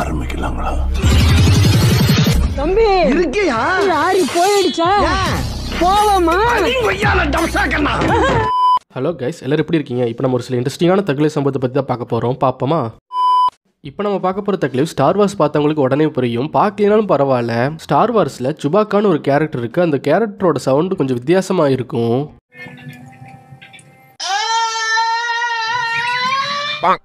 ஆரம்பிக்கலாங்களா? தம்பி! இருக்கியா? லாரி போயிடுச்சா? போவோமா? ஹலோ கைஸ் எல்லாரும் எப்படி இருக்கீங்க? இப்போ நம்ம ஒரு சில இன்ட்ரெஸ்டிங்கான தகவலை சம்பவத்தை பற்றி தான் பார்க்க போகிறோம் பார்ப்போமா? இப்போ நம்ம பார்க்க போகிற தகவல் ஸ்டார் வார்ஸ் பார்த்தவங்களுக்கு உடனே புரியும். பார்க்கலனாலும் பரவாயில்ல. ஸ்டார் வார்ஸில் சுபாக்கான்னு ஒரு கேரக்டர் இருக்குது அந்த கேரக்டரோட சவுண்டு கொஞ்சம் வித்தியாசமாக இருக்கும்.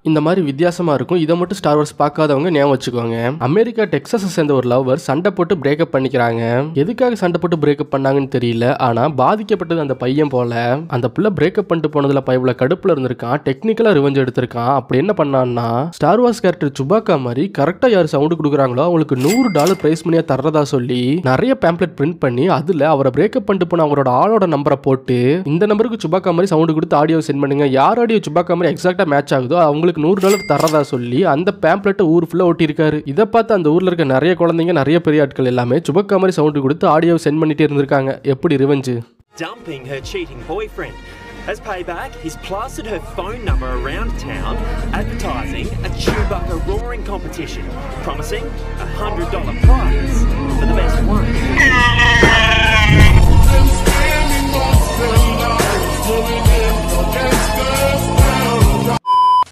இந்த மாதிரி வித்தியாசமா இருக்கும். இதை மட்டும் ஸ்டார் வார்ஸ் பார்க்காதவங்க ஞாபகம் வச்சுக்கோங்க. அமெரிக்கா டெக்ஸஸை சேர்ந்த ஒரு லவர் சண்டை போட்டு பிரேக்கப் பண்ணிக்கிறாங்க. எதுக்காக சண்டை போட்டு பிரேக்கப் பண்ணாங்கன்னு தெரியல. ஆனா பாதிக்கப்பட்டது அந்த பையன் போல. அந்த புள்ள பிரேக்கப் பண்ணிட்டு போனதுல பைபிள கடுப்புல இருந்திருக்கான். டெக்னிக்கலா ரிவெஞ்ச் எடுத்திருக்கான். அப்படி என்ன பண்ணான்னா ஸ்டார் வார்ஸ் கேரக்டர் சுபாக்கா மாதிரி கரெக்டா யார் சவுண்டு கொடுக்குறாங்களோ அவங்களுக்கு நூறு டாலர் பிரைஸ் மணியா தர்றதா சொல்லி நிறைய பேம்ப்ளெட் பிரிண்ட் பண்ணி அதுல அவரை பிரேக்கப் பண்ணிட்டு போன அவரோட ஆளோட நம்பரை போட்டு இந்த நம்பருக்கு சுபாக்கா மாதிரி சவுண்டு கொடுத்து ஆடியோ சென்ட் பண்ணுங்க. யார் ஆடியோ சுபாக்கா மாதிரி எக்ஸாக்டா மேட்ச் ஆகுதோ அவங்களுக்கு நூறு டாலர் தரதா சொல்லி அந்த பேம்ப்ளெட்டை ஊர் ஃபுல்லாக ஒட்டியிருக்காரு இதை பார்த்து அந்த ஊரில் இருக்க நிறைய குழந்தைங்க நிறைய பெரிய ஆட்கள் எல்லாமே சுபக்கா மாதிரி சவுண்டு கொடுத்து ஆடியோ சென்ட் பண்ணிட்டே இருந்திருக்காங்க எப்படி revenge dumping her cheating boyfriend. As payback, he's plastered her phone number around town, advertising a Chewbacca roaring competition, promising a $100 prize for the best one.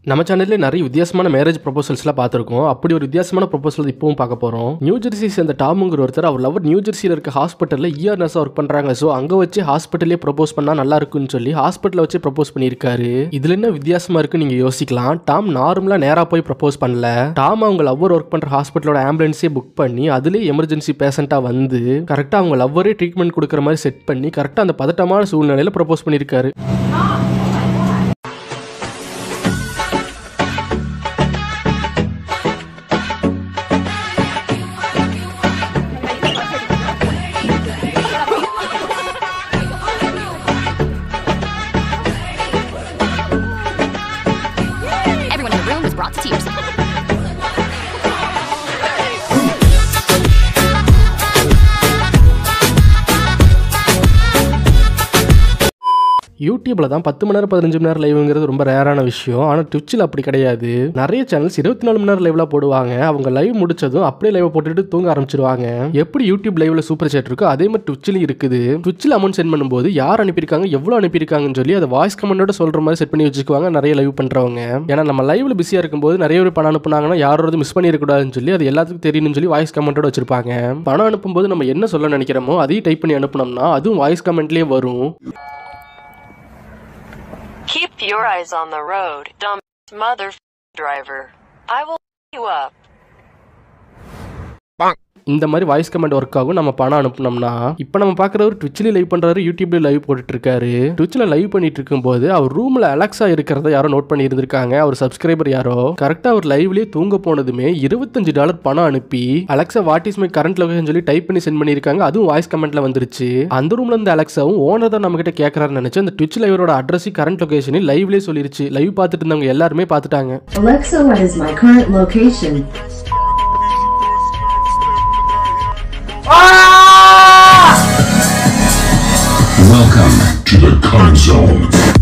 நம்ம சேனல்ல நிறைய வித்தியாசமான மேரேஜ் ப்ரொபோசல்ஸ்லாம் பார்த்துருக்கோம். அப்படி ஒரு வித்தியாசமான ப்ரொபோசல் இப்பவும் பார்க்க போகிறோம் நியூ ஜெர்சி சேர்ந்த டாமுங்கிற ஒருத்தர் அவர் லவர் நியூ ஜெர்சியில் இருக்க ஹாஸ்பிட்டலில் இஆர் நர்ஸாக ஒர்க் பண்ணுறாங்க ஸோ அங்கே வச்சு ஹாஸ்பிட்டலே ப்ரொபோஸ் பண்ணால் நல்லா இருக்குன்னு சொல்லி ஹாஸ்பிட்டலில் வச்சு ப்ரொபோஸ் பண்ணியிருக்காரு. இதில் என்ன வித்தியாசமாக இருக்கு நீங்கள் யோசிக்கலாம். டாம் நார்மலாக நேராக போய் ப்ரொபோஸ் பண்ணல. டாம் அவங்க லவ்வர் ஒர்க் பண்ணுற ஹாஸ்பிட்டலோட ஆம்புலன்ஸே புக் பண்ணி அதுலேயே எமர்ஜென்சி பேஷண்ட்டாக வந்து கரெக்டாக அவங்க லவ்வரே ட்ரீட்மெண்ட் கொடுக்குற மாதிரி செட் பண்ணி கரெக்டாக அந்த பதட்டமான சூழ்நிலையில் ப்ரொபோஸ் பண்ணியிருக்காரு. யூடியூப்பில் தான் பத்து மணி நேரம் பதினஞ்சு மணி நேரம் லைவ்ங்கிறது ரொம்ப ரேரான விஷயம். ஆனால் ட்விச்சில் அப்படி கிடையாது. நிறைய சேனல்ஸ் இருபத்தி நாலு மணி நேரம் லைவ்ல போடுவாங்க. அவங்க லைவ் முடிச்சதும் அப்படியே லைவ் போட்டுட்டு தூங்க ஆரம்பிச்சிருவாங்க. எப்படி யூடியூப் லைவ்ல சூப்பர் சேட் இருக்கோ அதே மாதிரி ட்விச்சிலும் இருக்குது. ட்விச்சில் அமௌண்ட் சென்ட் பண்ணும்போது யார் அனுப்பியிருக்காங்க எவ்வளோ அனுப்பியிருக்காங்கன்னு சொல்லி அதை வாய்ஸ் கமெண்டோட சொல்ற மாதிரி செட் பண்ணி வச்சுக்குவாங்க நிறைய லைவ் பண்ணுறவங்க ஏன்னா நம்ம லைவ்ல பிஸியாக இருக்கும்போது நிறைய பேர் பணம் அனுப்புனாங்கன்னா யாரோட மிஸ் பண்ணிடக்கூடாதுன்னு சொல்லி அது எல்லாத்துக்கும் தெரியணும்னு சொல்லி வாய்ஸ் கமெண்டோட வச்சிருப்பாங்க. பணம் அனுப்பும்போது நம்ம என்ன சொல்ல நினைக்கிறோமோ அதையும் டைப் பண்ணி அனுப்பினோம்னா அதுவும் வாய்ஸ் கமெண்ட்லேயே வரும். Keep your eyes on the road, dumb mother driver. I will you up. இந்த மாதிரி வாய்ஸ் கமெண்ட் ஒர்க் ஆகும் நம்ம பணம் அனுப்புனோம்னா இப்போ நம்ம பார்க்குறவர் ட்விட்ச்லேயும் லைவ் பண்ணுறாரு யூடியூப்லேயும் லைவ் போட்டுட்டு இருக்காரு ட்விட்ச்சில் லைவ் பண்ணிட்டு இருக்கும்போது அவர் ரூமில் அலெக்ஸா இருக்கிறத யாரோ நோட் பண்ணி இருந்திருக்காங்க அவர் சப்ஸ்கிரைபர் யாரோ. கரெக்டாக அவர் லைவ்லேயே தூங்க போனதுமே இருபத்தஞ்சு டாலர் பணம் அனுப்பி Alexa what is my current location சொல்லி டைப் பண்ணி சென்ட் பண்ணியிருக்காங்க அதுவும் வாய்ஸ் கமெண்ட்ல வந்துருச்சு. அந்த ரூம்ல இருந்த அலெக்ஸாவும் ஓனர் தான் நம்ம கிட்ட கேட்கறாருன்னு நினைச்சு அந்த ட்விட்ச் லைவரோட அட்ரஸ் கரண்ட் லொகேஷனையும் லைவ்லேயே சொல்லிருச்சு. லைவ் பார்த்துட்டு இருந்தவங்க எல்லாருமே பார்த்துட்டாங்க. Alexa, what is my current location? Ah! Welcome to the Cum Zone.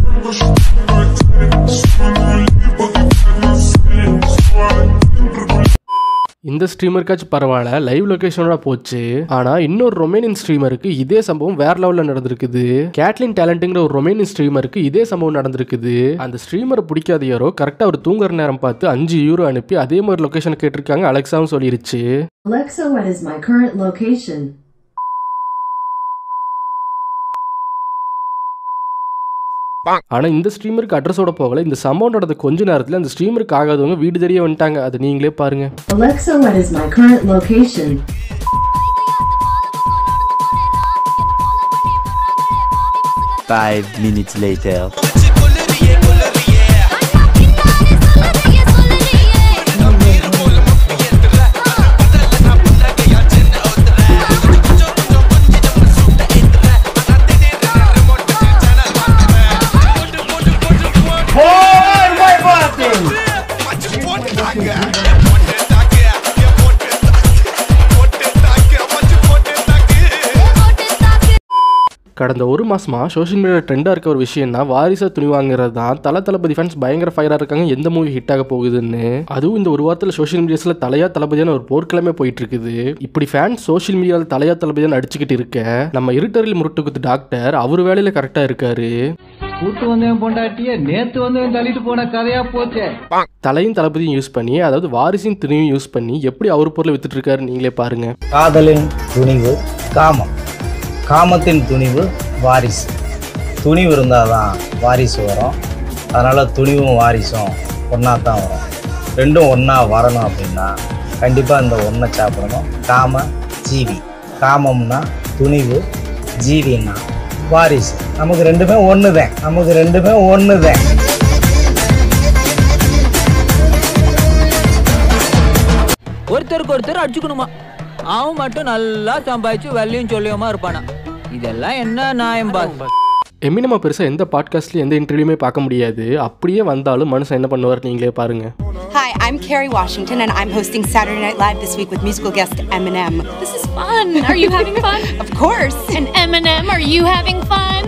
இந்த ஸ்ட்ரீமருக்காச்சும் பரவாயில்ல. லைவ் லொகேஷனோட போச்சு. ஆனா இன்னொரு ரொமேனியன் ஸ்ட்ரீமருக்கு இதே சம்பவம் வேற லெவல்ல நடந்திருக்குது. கேட்லின் டேலண்ட்ங்கிற ஒரு ரொமேனியன் ஸ்ட்ரீமருக்கு இதே சம்பவம் நடந்திருக்குது. அந்த ஸ்ட்ரீமரை பிடிக்காத யாரோ கரெக்டா அவர் தூங்குற நேரம் பார்த்து அஞ்சு யூரோ அனுப்பி அதே மாதிரி லொகேஷன் கேட்டிருக்காங்க. அலெக்சாவும் சொல்லிருச்சு. Alexa, what is my current location? ஆனா இந்த ஸ்ட்ரீமருக்கு அட்ரஸோட போகல இந்த சம்பவம் நடந்த கொஞ்ச நேரத்துல அந்த ஸ்ட்ரீமருக்கு ஆகாதவங்க வீடு தெரிய வந்துட்டாங்க அதை நீங்களே பாருங்க Alexa, what is my current location? Five minutes later. கடந்த ஒரு மாசமா சோஷியல் மீடியா ட்ரெண்டாக இருக்க ஒரு விஷயம்னா வாரிசா துணி வாங்குறது தான். தல தளபதி ஃபேன்ஸ் பயங்கர ஃபயராக இருக்காங்க. எந்த மூவி ஹிட் ஆக போகுதுன்னு. அதுவும் இந்த ஒரு வாரத்தில் சோஷியல் மீடியாஸ்ல தலையா தளபதியான ஒரு போர்க்கிழமை போயிட்டு இருக்குது. இப்படி ஃபேன்ஸ் சோஷியல் மீடியாவில் தலையா தளபதியான அடிச்சுக்கிட்டு இருக்க நம்ம இருட்டரில் முருட்டு குத்து டாக்டர் அவர் வேலையில கரெக்டா இருக்காரு. கூட்டு வந்தவன் பொண்டாட்டிய நேத்து வந்தவன் தள்ளிட்டு போன கதையா போச்சே. தலையும் தளபதியும் யூஸ் பண்ணி அதாவது வாரிசின் துணியும் யூஸ் பண்ணி எப்படி அவர் பொருளை வித்துட்டு இருக்காரு நீங்களே பாருங்க. காதலின் துணிவு காமம். காமத்தின் துணிவு வாரிசு. துணிவு இருந்தால் தான் வாரிசு வரும். அதனால் துணிவும் வாரிசும் ஒன்றா தான் வரும். ரெண்டும் ஒன்றா வரணும் அப்படின்னா கண்டிப்பாக இந்த ஒன்றை சாப்பிடணும். காம ஜீவி. காமம்னா துணிவு ஜீவின்னா வாரிசு. நமக்கு ரெண்டுமே ஒன்று தான் நமக்கு ரெண்டுமே ஒன்று தான் ஒருத்தருக்கு ஒருத்தர் அடிச்சுக்கணுமா? அவன் மட்டும் நல்லா சம்பாதிச்சு வெள்ளையும் சொல்லியுமா இருப்பானா? இதெல்லாம் என்ன நியாயம் பாஸ் எமினமா பெருசா எந்த பாட்காஸ்ட்லயும் எந்த இன்டர்வியூமே பார்க்க முடியாது அப்படியே வந்தாலும் மனுஷன் என்ன பண்ணுவார் நீங்களே பாருங்க Hi, I'm Carrie Washington, and I'm hosting Saturday Night Live this week with musical guest Eminem. This is fun. Are you having fun? Of course. And Eminem, are you having fun?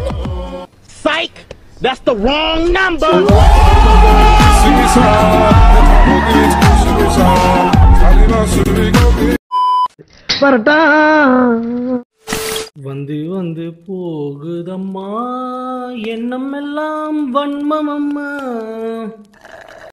வந்து வந்து போகுதம்மா. எண்ணம் எல்லாம் வன்மம் அம்மா.